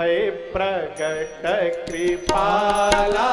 है प्रकट कृपाला।